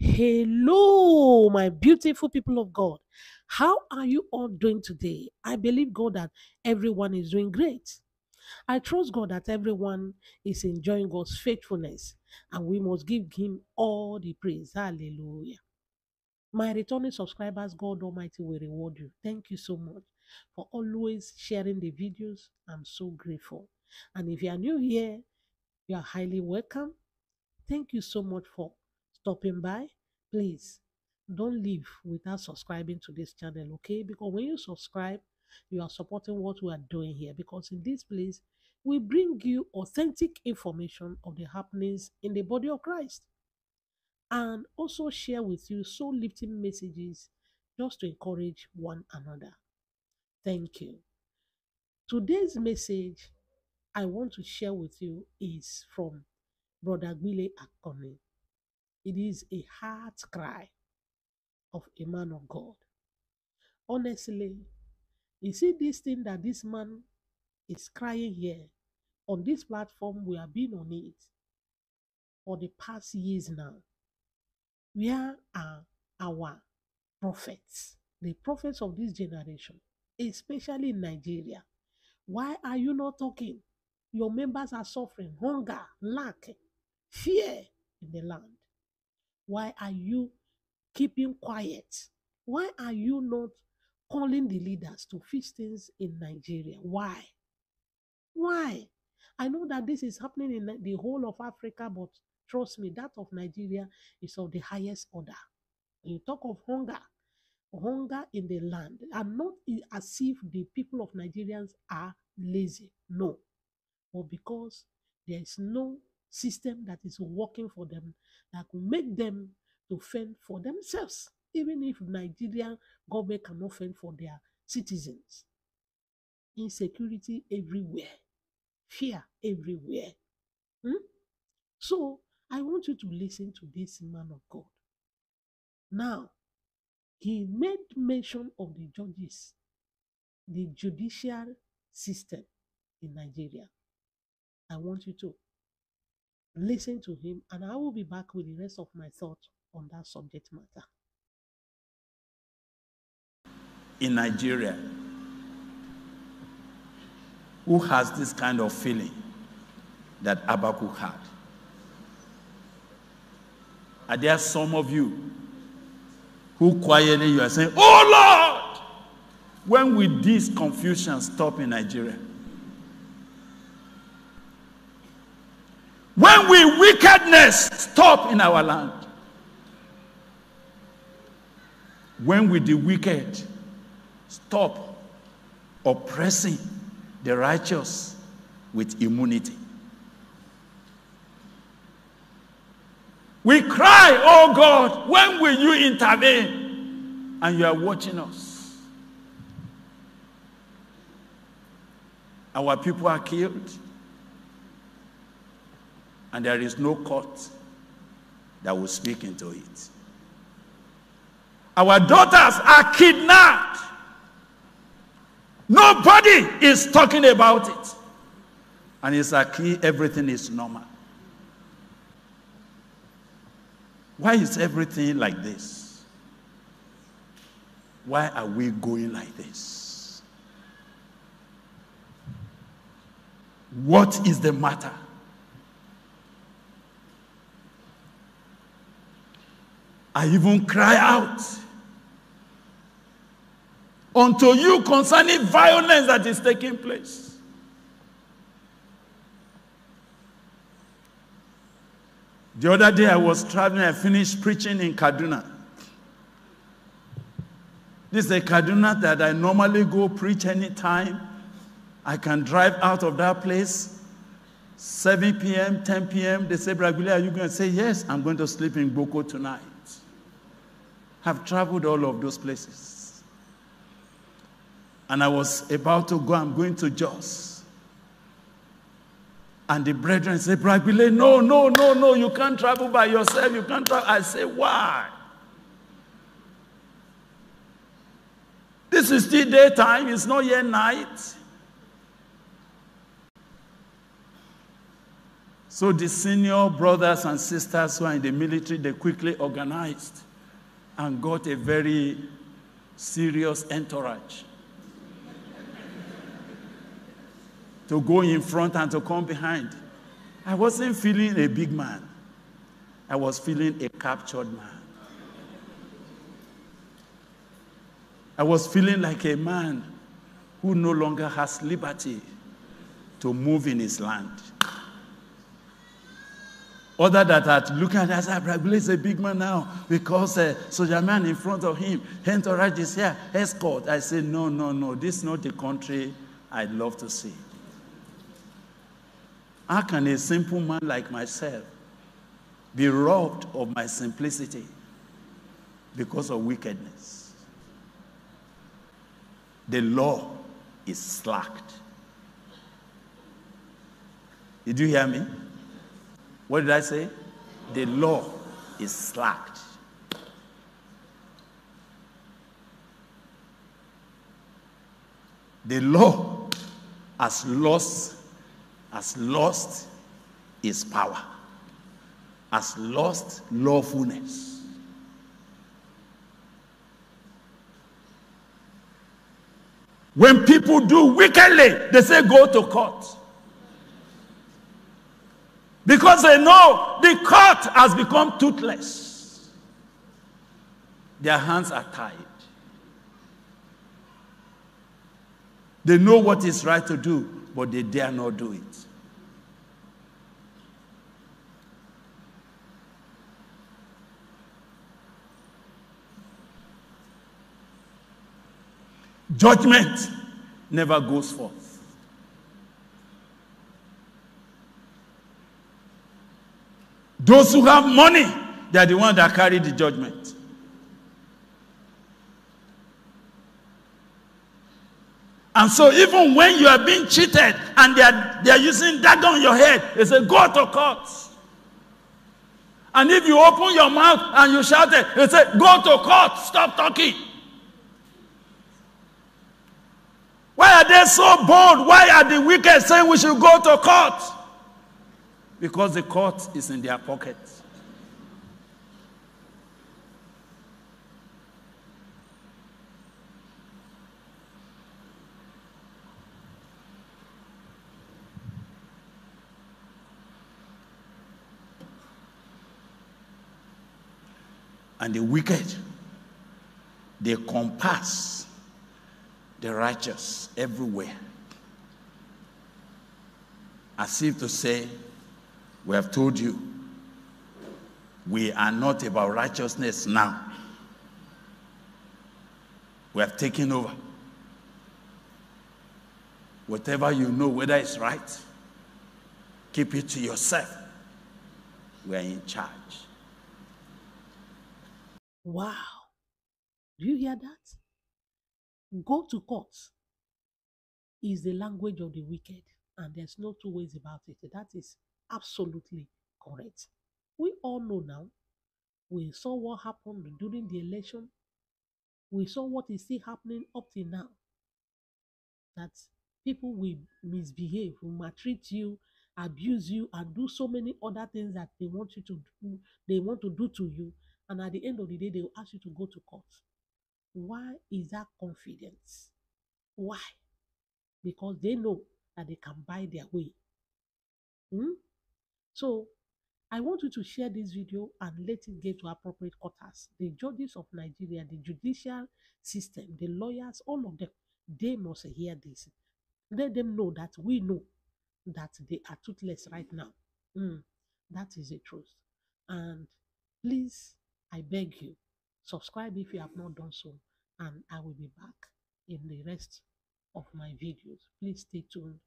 Hello, my beautiful people of God. How are you all doing today? I believe God that everyone is doing great. I trust God that everyone is enjoying God's faithfulness and we must give Him all the praise. Hallelujah. My returning subscribers, God Almighty will reward you. Thank you so much for always sharing the videos. I'm so grateful. And if you are new here, you are highly welcome. Thank you so much for stopping by. Please don't leave without subscribing to this channel, okay? Because when you subscribe, you are supporting what we are doing here. Because in this place, we bring you authentic information of the happenings in the body of Christ and also share with you soul lifting messages just to encourage one another. Thank you. Today's message I want to share with you is from Brother Gbile Akanni. It is a heart cry of a man of God. Honestly, you see this thing that this man is crying here on this platform, we have been on it for the past years now. Where are our prophets, the prophets of this generation, especially in Nigeria? Why are you not talking? Your members are suffering hunger, lack, fear in the land. Why are you keeping quiet? Why are you not calling the leaders to fix things in Nigeria? Why? Why? I know that this is happening in the whole of Africa, but trust me, that of Nigeria is of the highest order. When you talk of hunger, hunger in the land, and not as if the people of Nigerians are lazy. No. But because there is no system that is working for them that will make them to fend for themselves, even if Nigerian government cannot fend for their citizens. Insecurity everywhere, fear everywhere. Hmm? So I want you to listen to this man of God. Now, he made mention of the judges, the judicial system in Nigeria. I want you to listen to him, and I will be back with the rest of my thoughts on that subject matter. in Nigeria who has this kind of feeling that Habakkuk had? Are there some of you who quietly you are saying, Oh Lord, when will this confusion stop in Nigeria? When will wickedness stop in our land? When will the wicked stop oppressing the righteous with immunity? We cry, Oh God, when will you intervene? And you are watching us. Our people are killed, and there is no court that will speak into it. Our daughters are kidnapped. Nobody is talking about it. And it's like everything is normal. Why is everything like this? Why are we going like this? What is the matter? I even cry out unto you concerning violence that is taking place. The other day I was traveling, I finished preaching in Kaduna. This is a Kaduna that I normally go preach anytime. I can drive out of that place 7 p.m., 10 p.m. They say, Bragule, are you going to say, Yes, I'm going to sleep in Boko tonight. I've traveled all of those places. And I was about to go, I'm going to Jos. And the brethren say, Bragule, no, no, no, no, you can't travel by yourself. You can't travel. I say, why? This is still daytime, it's not yet night. So the senior brothers and sisters who are in the military, they quickly organized and got a very serious entourage to go in front and to come behind. I wasn't feeling a big man. I was feeling a captured man. I was feeling like a man who no longer has liberty to move in his land. Other that had looking at us, Bragule is a big man now because uh, soldier man in front of him, entourage is here, escort. I say, no, no, no, this is not the country I'd love to see. How can a simple man like myself be robbed of my simplicity because of wickedness? The law is slacked. Did you hear me? What did I say? The law is slacked. The law has lost, has lost its power, has lost lawfulness. When people do wickedly, they say go to court. Because they know the court has become toothless. Their hands are tied. They know what is right to do, but they dare not do it. Judgment never goes forth. Those who have money, they are the ones that carry the judgment. And so, even when you are being cheated and they are, they are using that on your head, they say, Go to court. And if you open your mouth and you shout it, they say, Go to court, stop talking. Why are they so bold? Why are the wicked saying we should go to court? Because the court is in their pocket. And the wicked, they compass the righteous everywhere. As if to say, We have told you, we are not about righteousness now. We have taken over. Whatever you know, whether it's right, keep it to yourself. We are in charge. Wow. Do you hear that? Go to court is the language of the wicked, and there's no two ways about it. That is absolutely correct. We all know now. We saw what happened during the election. We saw what is still happening up till now. That people will misbehave, will maltreat you, abuse you, and do so many other things that they want you to do, they want to do to you. And at the end of the day, they will ask you to go to court. Why is that confidence? Why? Because they know that they can buy their way. Hmm? So I want you to share this video and let it get to appropriate quarters. The judges of Nigeria, the judicial system, the lawyers, all of them, they must hear this. Let them know that we know that they are toothless right now. Mm, that is the truth. And please, I beg you, subscribe if you have not done so, and I will be back in the rest of my videos. Please stay tuned